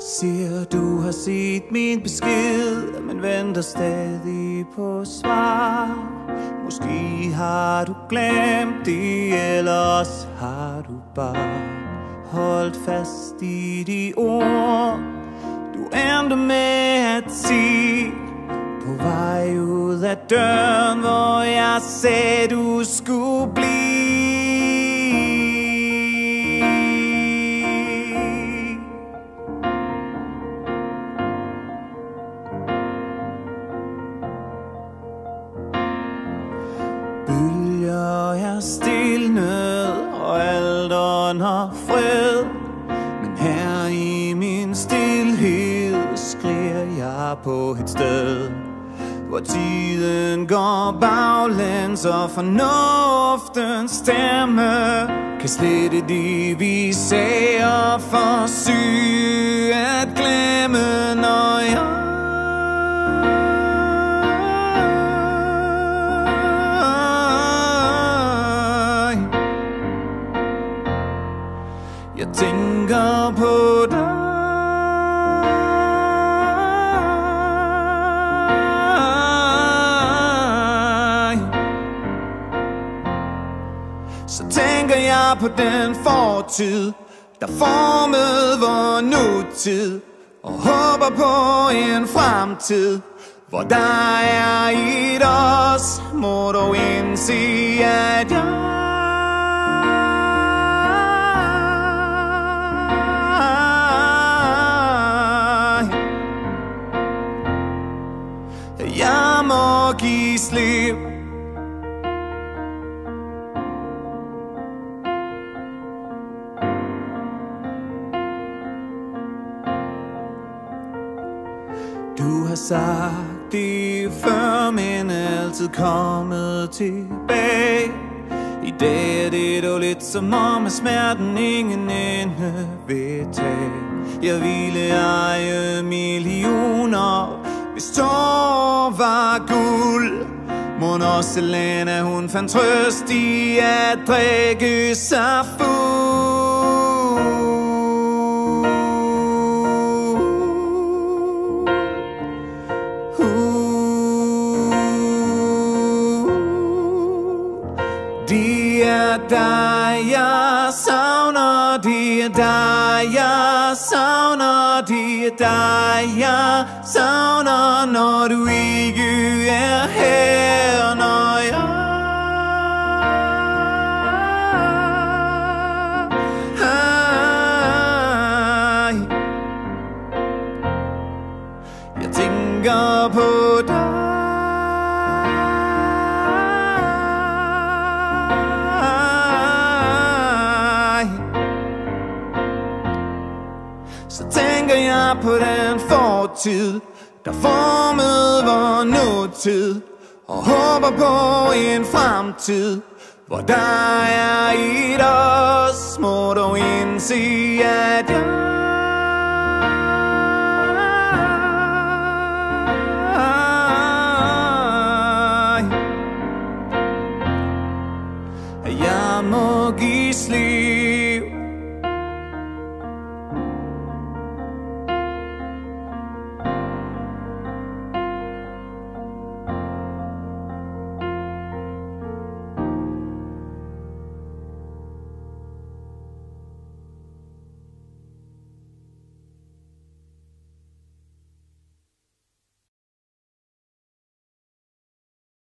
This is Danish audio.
Siger du har set min besked Men venter stadig på svar. Måske har du glemt det Ellers har du bare Holdt fast i de ord Du endte med at sige. På vej ud af døren Hvor jeg sagde du skulle blive. Bølger er stilnet og alt under fred. Men her i min stilhed skriger jeg på et sted Hvor tiden går baglæns og fornuftens stemme Kan slette det vi sager for forsøge at glemme. Tænker på dig. Så tænker jeg på den fortid Der formede vor nutid Og håber på en fremtid Hvor der er i os Må du indse at jeg Jeg må give slip. Du har sagt det før, men altid kommet tilbage. I dag er det dog lidt som om, at smerten ingen ende vil tage. Jeg ville eje millioner, hvis tårer Mon også Lena, hun fandt trøst i at drikke sig fuld Det er dig, jeg savner. De er dig, jeg savner. Det er dig, jeg savner Når du ikke er her Når jeg Jeg tænker på tænker på den fortid Der formede vor nutid Og håber på en fremtid Hvor der er et os Må du indse at jeg Jeg må give slip